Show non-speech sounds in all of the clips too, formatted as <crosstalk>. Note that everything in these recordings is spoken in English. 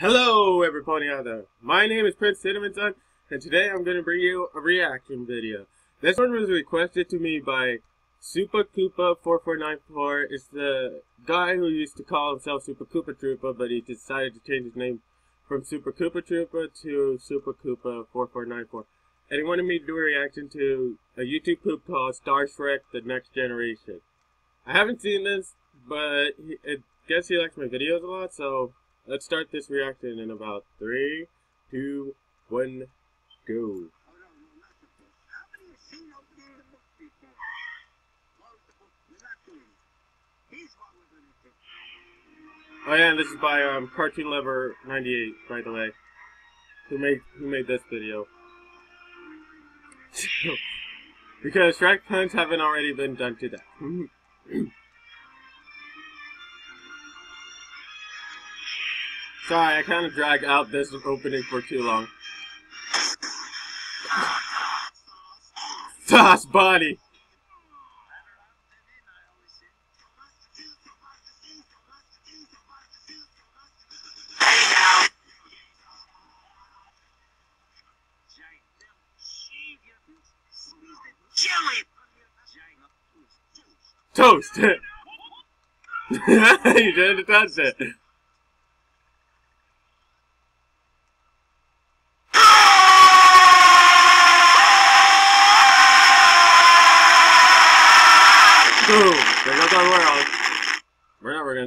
Hello, everybody out there. My name is Prince Cinnamon Sun, and today I'm going to bring you a reaction video. This one was requested to me by Soopa Koopa 4494. It's the guy who used to call himself Super Koopa Troopa, but he decided to change his name from Super Koopa Troopa to Soopa Koopa 4494. And he wanted me to do a reaction to a YouTube poop called Star Shrek The Next Generation. I haven't seen this, but he, I guess he likes my videos a lot, so let's start this reaction in about three, two, one, go. Oh yeah, this is by um, Cartoon Lover 98, by the way. Who made who made this video? <laughs> because Shrek puns haven't already been done to death. <clears throat> Sorry, I kind of dragged out this opening for too long. Toss body! Toast! <laughs> you didn't touch it.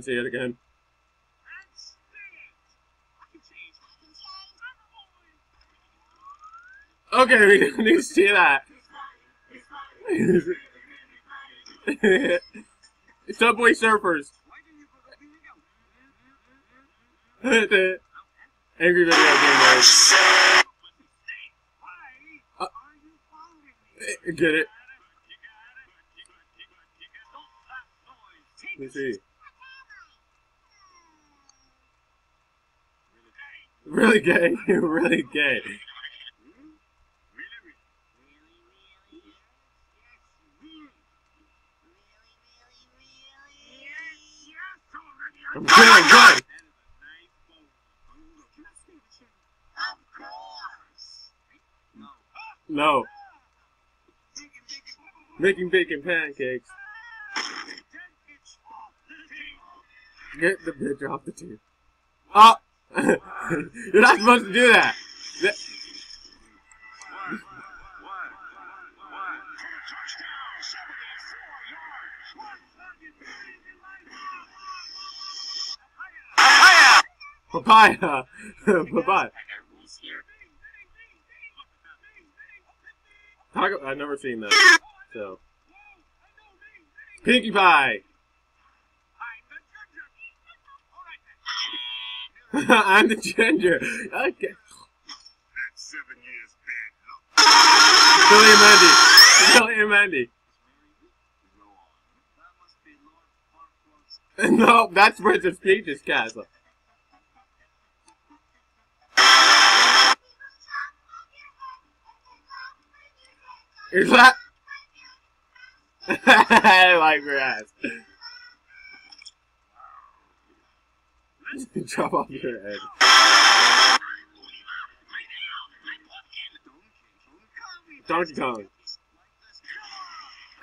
We're see it again. Okay, we don't <laughs> need to see that. <laughs> Subway Surfers. <laughs> Angry Video Game uh, Get it? Let me see. Really gay. <laughs> really gay. I'm good, good. No. Making bacon pancakes. Get the bitch off the tube. Oh! Ah. You're not supposed to do that! Papaya! Papaya! Taco, I've never seen that. So. Pinkie Pie! <laughs> I'm the ginger. Okay. Billy and Mandy. Billy and Mandy. <laughs> no, that's Princess Peach's castle. Is that? <laughs> I like grass. <laughs> Drop off your head. Donkey Kong. <laughs>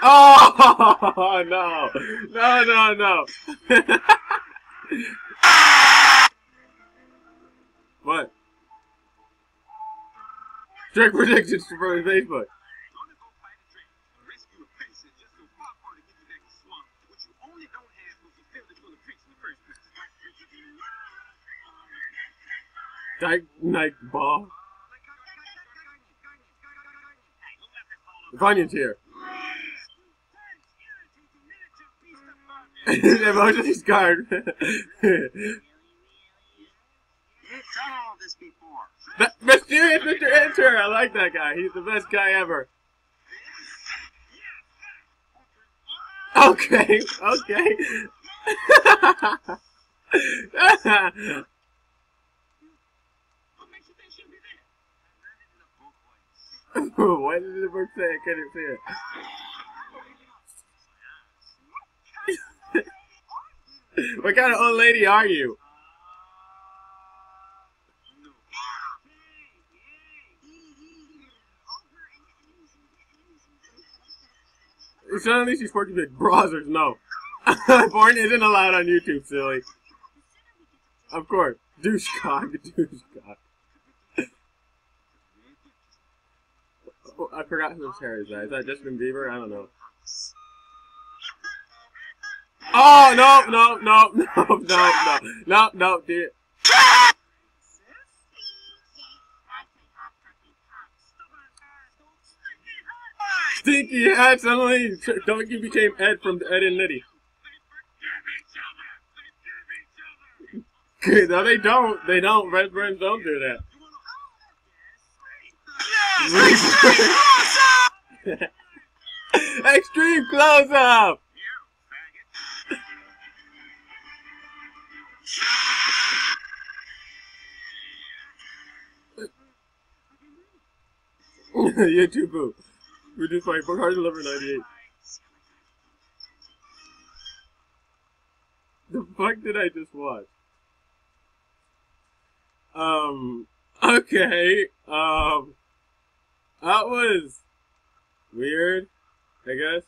Oh <laughs> no! No no no! what? Trick predictions from Facebook. Night, night ball. Vanya's here. <laughs> Emotionally scarred. Mysterious Mr. Enter! I like that guy. He's the best guy ever. Okay, okay. <laughs> <laughs> Why did it work there? I couldn't see it. <laughs> what kind of old lady are you? Suddenly she's working with browsers, no. <laughs> Porn isn't allowed on YouTube, silly. Of course. Douche cock, douche cock. I forgot who hair is that. Is that Justin Bieber? I don't know. Oh, no, no, no, <laughs> no, no, no, no, no, dude. Stinky hat suddenly Donkey became Ed from Edd n Eddy. <laughs> no, they don't. They don't. Red Burns don't do that. <laughs> Extreme close up! <laughs> YouTube boo. Reduce my book hard deliver 98. The fuck did I just watch? Um, okay, um, that was weird, I guess.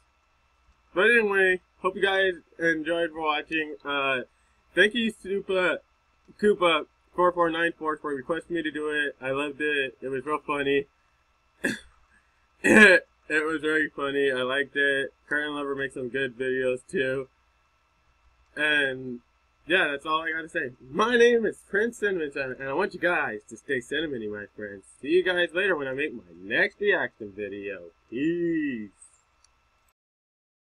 But anyway, hope you guys enjoyed watching. Uh, thank you, Soopa Koopa 4494 for requesting me to do it. I loved it. It was real funny. it, <coughs> it was very funny. I liked it. Cartoon Lover makes some good videos too. And yeah, that's all I gotta say. My name is Prince Cinnamon, and I want you guys to stay cinnamony, my friends. See you guys later when I make my next reaction video. Peace.